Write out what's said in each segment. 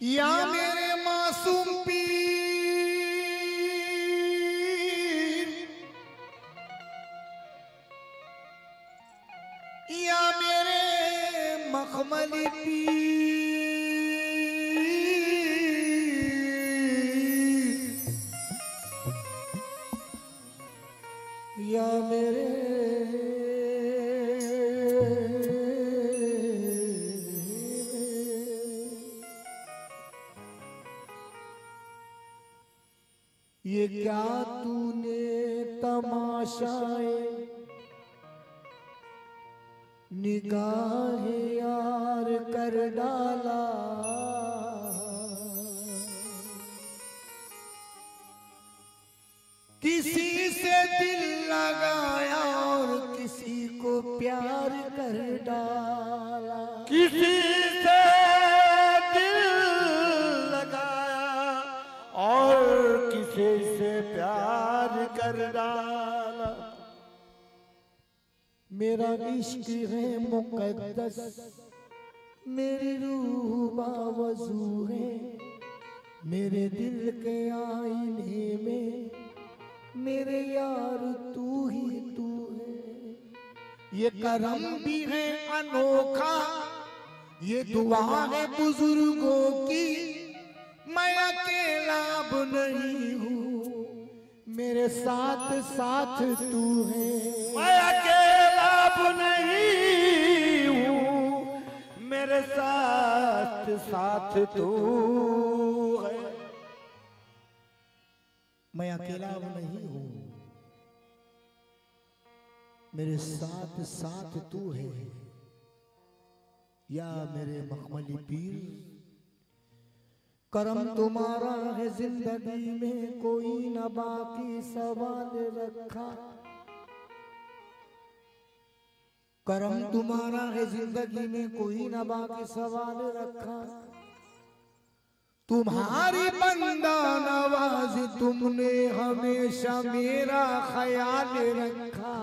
Ja, निगाह यार कर डाला। किसी से दिल लगाया और किसी को प्यार कर डाला। मेरा इश्क है मुकद्दस। मेरी रूह बावजू है। मेरे दिल के आईने में। मेरे यार तू ही तू है। ये करम भी है अनोखा। ये दुआ है बुज़ुर्गों की। मैं अकेला अब नहीं हूँ। मेरे साथ साथ तू है। मैं अकेला अब नहीं हूँ। मेरे साथ साथ तू है। मैं अकेला अब नहीं हूँ। मेरे साथ साथ तू है। या मेरे मखमली पीर। करम तुम्हारा है ज़िंदगी में कोई न बाकी सवाल रखा। करम तुम्हारा है ज़िंदगी में कोई ना बाकी सवाल रखा। तुम्हारी बंदा नवाज़ तुमने हमेशा मेरा ख्याल रखा।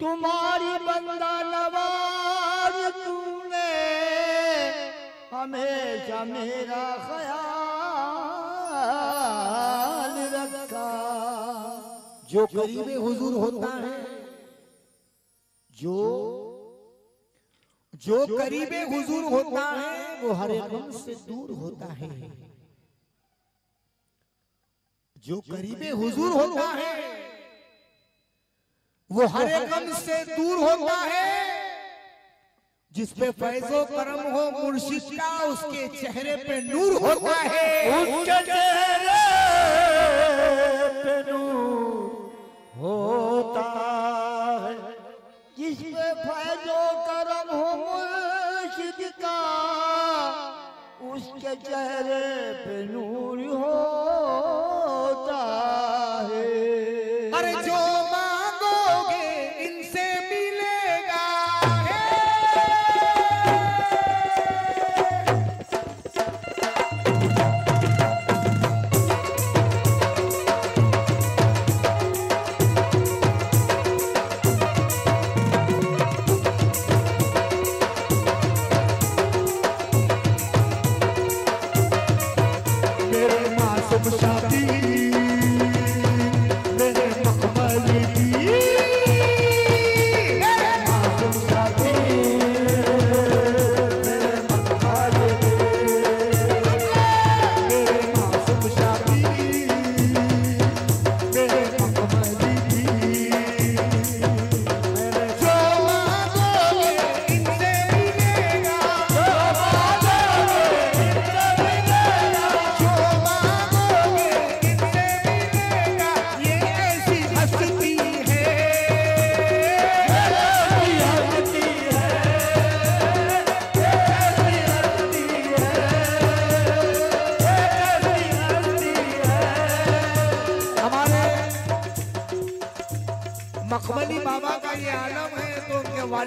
तुम्हारी बंदा नवाज़ तुमने हमेशा मेरा ख्याल रखा। जो करीब हुजूर होता है जो जो करीब हुजूर होता है वो हर एक गम से दूर होता है। जो करीब हुजूर होता है वो हर एक गम से दूर होता है। जिस पे फैजो करम हो मुर्शिद का उसके चेहरे पे नूर होता है। उसके चेहरे पे नूर होता उसके चेहरे पे नूर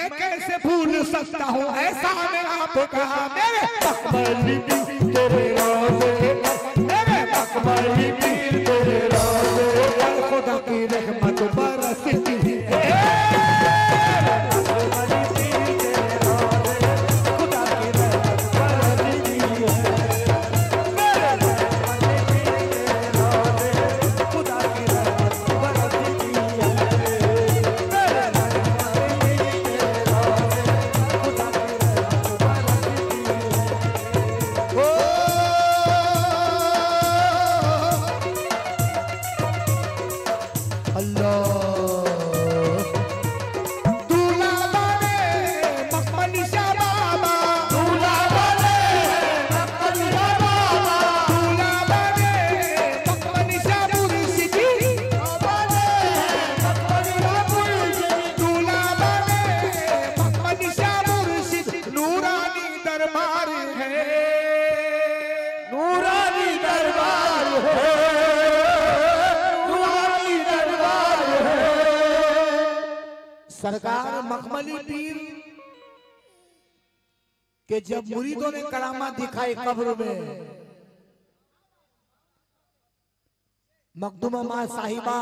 मैं कैसे भूल सकता हूँ? ऐसा मैं आपका मेरे मखमली तेरे रोज़े मेरे मखमली तेरे रोज़े खुदा की रहमत बरसती है। के जब मुरीदों ने करामा दिखाई कब्र में। मखदूमा माँ साहिबा।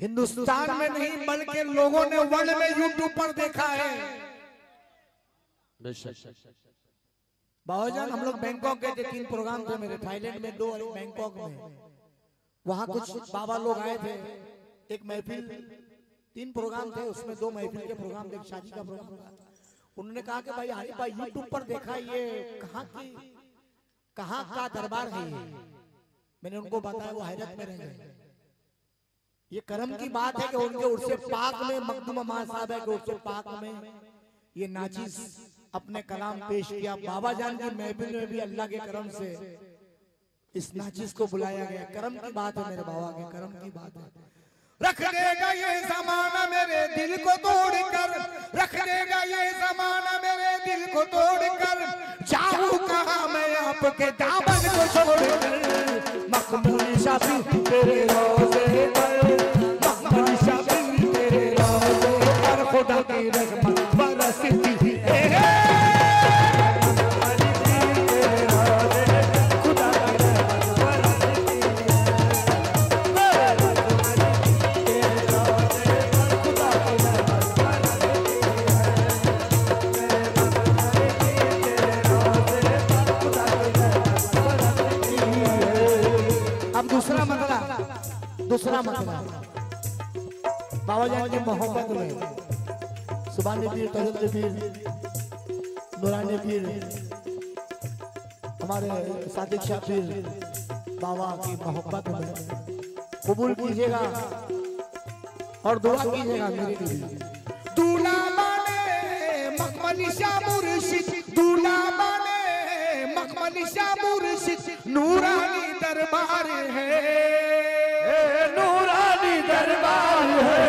हिंदुस्तान में नहीं बल्कि लोगों ने वर्ल्ड में यूट्यूब पर देखा है। बाबाजान हम लोग बैंकॉक गए थे तीन प्रोग्राम थे मेरे थाईलैंड में दो और बैंकॉक में। वहाँ कुछ बाबा लोग आए थे। एक महफिल तीन प्रोग्राम थे उसमें दो महफिल के प्रोग्राम थे एक शादी का प्रोग्राम था। उन्होंने कहा कि भाई हरी भाई यूट्यूब पर देखा ये कहाँ की, कहाँ का दरबार है ये? मैंने उनको बताया, वो हैरत में रह गए। ये करम की बात है कि उनके उर्से पाक में मखदूम माँ साहब है कि उर्से पाक में। ये नाचिस अपने कलाम पेश किया। बाबा जान की महफिल में भी अल्लाह के करम से इस नाचिस को बुलाया गया। कर्म की बात है मेरे बाबा के, कर्म की बात है। रख देगा ये को तोड़ कर जाऊँ कहा मैं आपके दामन को छोड़कर? मकबूल मखमूल तेरे रोज़े जान की मोहब्बत में। सुबानी पीर तजल पीर, नूरानी पीर, हमारे सादिक शाह पीर, बाबा की मोहब्बत में। कबूल कीजिएगा और दुआ कीजिएगा मेरे लिए। दूल्हा माने मखमली शाह मुर्शिद, दूल्हा माने मखमली शाह मुर्शिद, नूरानी दरबार है। नूरानी दरबार है।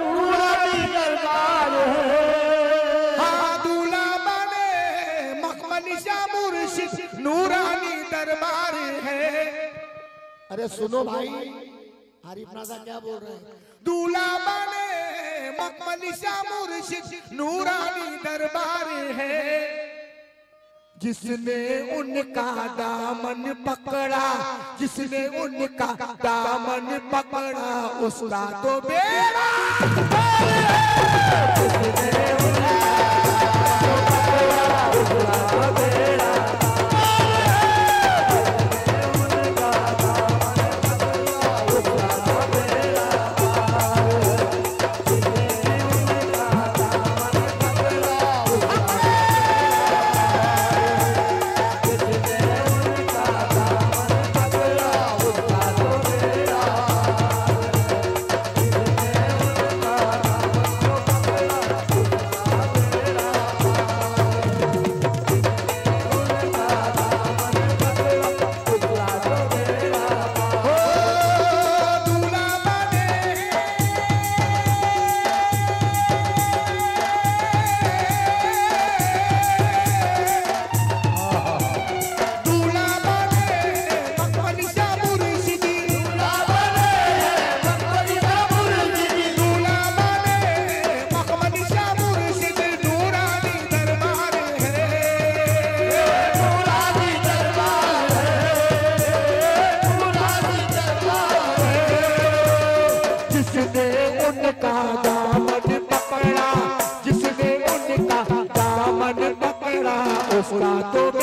नूरानी दरबार है। हाँ दूल्हा माने मखमली शाह नूरानी दरबार है। अरे सुनो भाई आरिफ नाजा क्या बोल रहे हैं? दूल्हा माने मखमली शाह नूरानी दरबार है। जिसने उनका दामन पकड़ा जिसने उनका दामन पकड़ा उसका तो बेड़ा दूल्हा उनका दामन पकड़ा जिसने उनका दामन पकड़ा उसका तो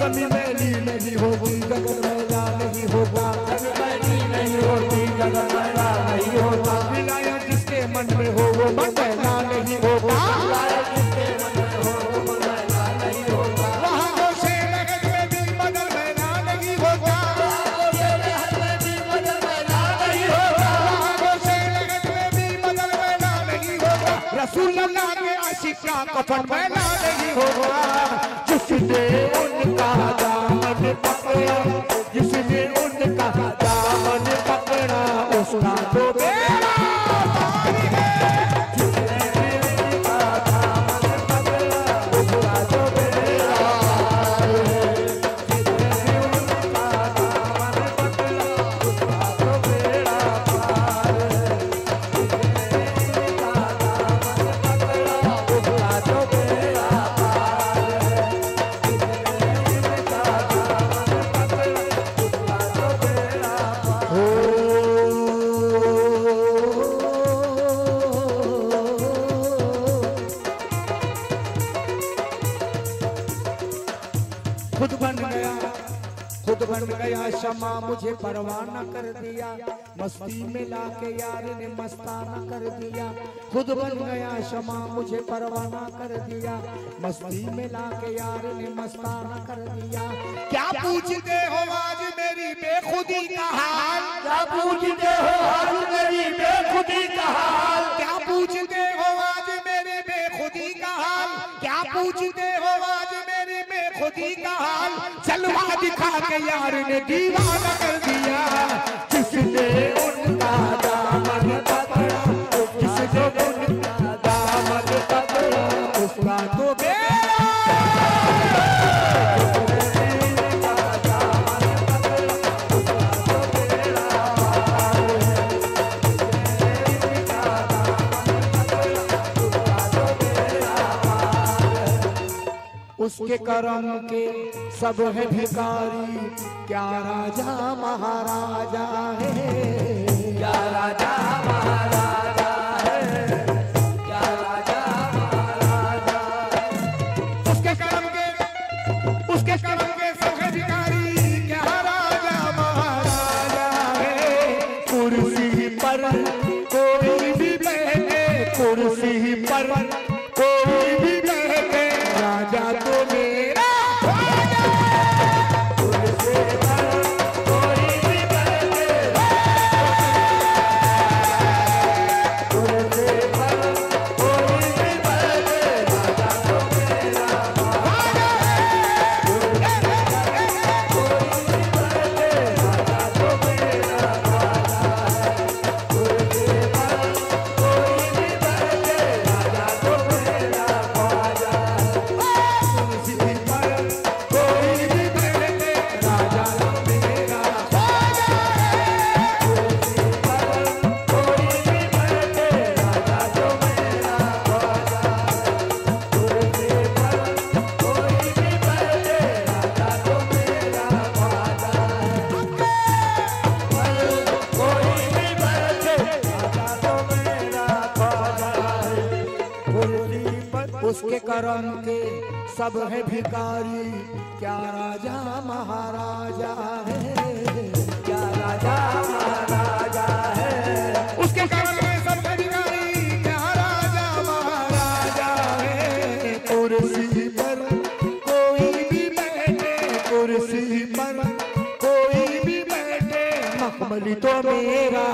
ज़मीन मैली नहीं होगी गगन मैला नहीं होगा नहीं होती गगन मैला नहीं होता। विलाया जिसके मन में हो वो मन मैला नहीं होगा वहाँ वो शेर में भी बदल मैना नहीं होगा वहाँ वो शेर में भी बदल मैना नहीं होगा रसूल अल्लाह के आशिक का कफन मैना नहीं होगा मुझे परवाना कर दिया। मस्ती में लाके यार ने मस्ताना कर दिया। खुद बन गया शमा मुझे परवाना कर दिया। मस्ती में लाके यार ने मस्ताना कर दिया। क्या पूछते हो आज मेरी बेखुदी का हाल? क्या पूछते हो आज मेरी बेखुदी का हाल? क्या पूछते हलवा दिखा के यार ने दीवाना कर दिया। किसने उन उसके कर्म के सब है भिकारी क्या राजा महाराजा है? क्या राजा महाराजा सब है भिकारी क्या राजा महाराजा है? क्या राजा महाराजा है? उसके कारण में सब है भिकारी क्या राजा महाराजा है? कुर्सी पर कोई भी बैठे, कुर्सी पर कोई भी बैठे मखमली तो मेरा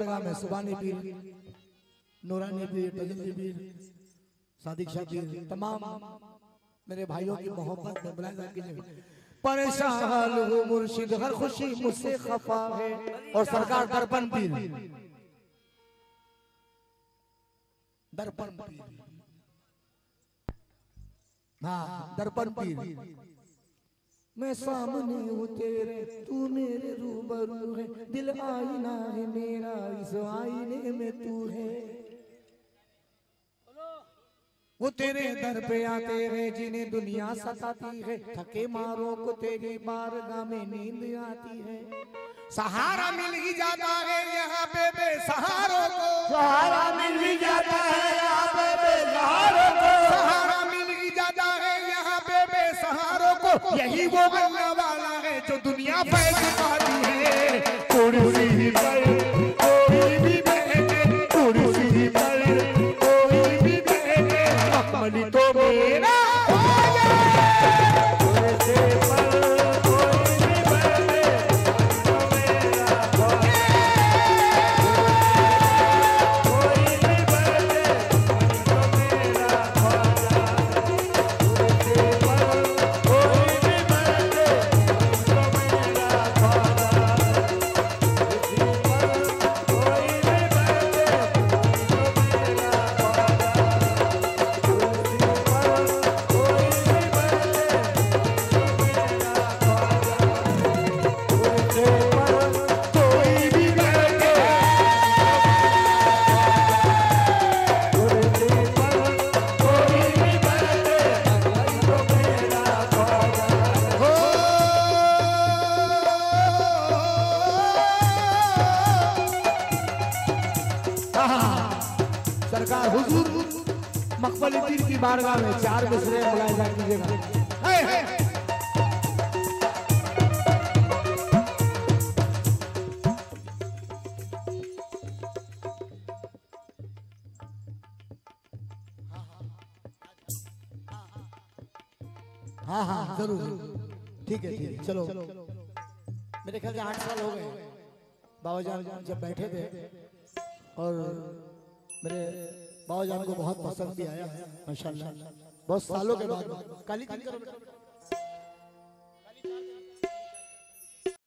बारगाह में सुबानी पीर, नूरानी पीर तजल्ली पीर, सादिक शाह पीर, तमाम मेरे भाइयों की मोहब्बत में बुलाया कीजिए परेशान हूँ मुर्शिद, हर खुशी मुझसे खफा है और सरकार दर्पण पीर दर्पण पीर। हाँ दर्पण पीर। मैं सामने हूँ तेरे दिल आईना है मेरा इस आईने में तू है। वो तेरे दर पे आते हैं जिन्हें दुनिया सताती है। थके मारो को तेरी बारगाह में नींद आती है। सहारा मिल ही जाता है यहाँ पे बेसहारों को। सहारा मिल ही जाता है यहाँ पे बेसहारों को। सहारा मिल ही जाता है यहाँ पे बेसहारों को। यही वो बनने वाला है जो दुनिया पैसे पाती है सरकार हुजूर मकबल पीर की बारगाह में चार मिसरे मुलायजा कीजिएगा है, है। हाँ हाँ ज़रूर ज़रूर। ठीक है ठीक है चलो मेरे ख्याल से आठ साल हो गए बाबा जान जब बैठे थे और मेरे बाबा जान को बहुत पसंद भी आया, माशाल्लाह। बहुत सालों के बाद। काली करो बेटा